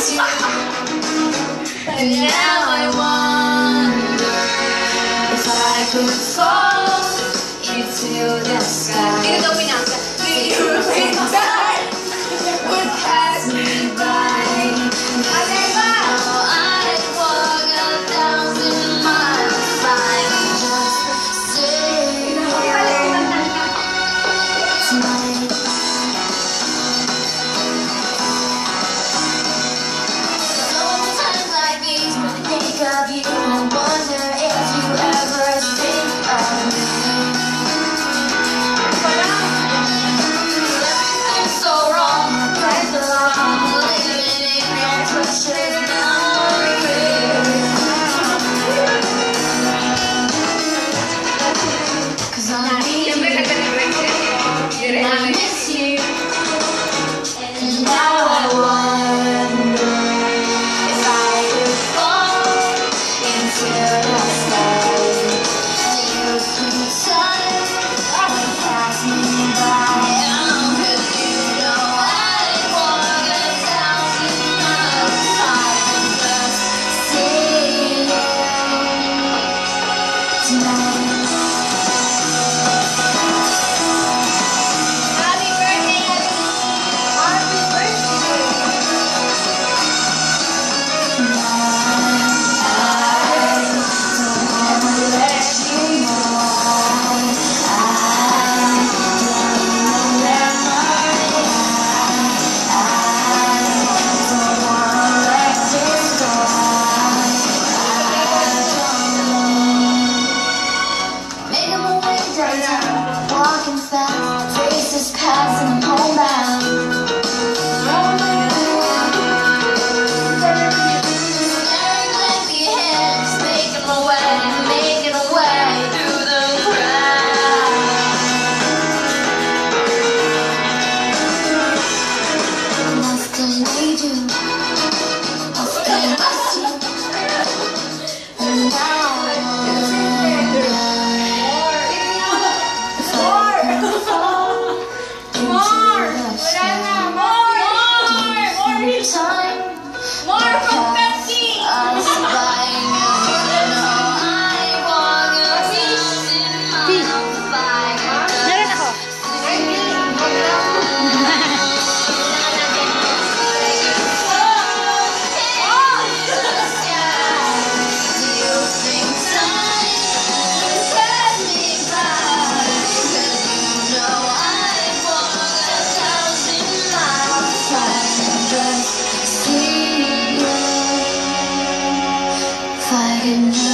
And now I wonder if I could fall into the sky. love you. walking fast, faces pass and I'm homebound. Amen.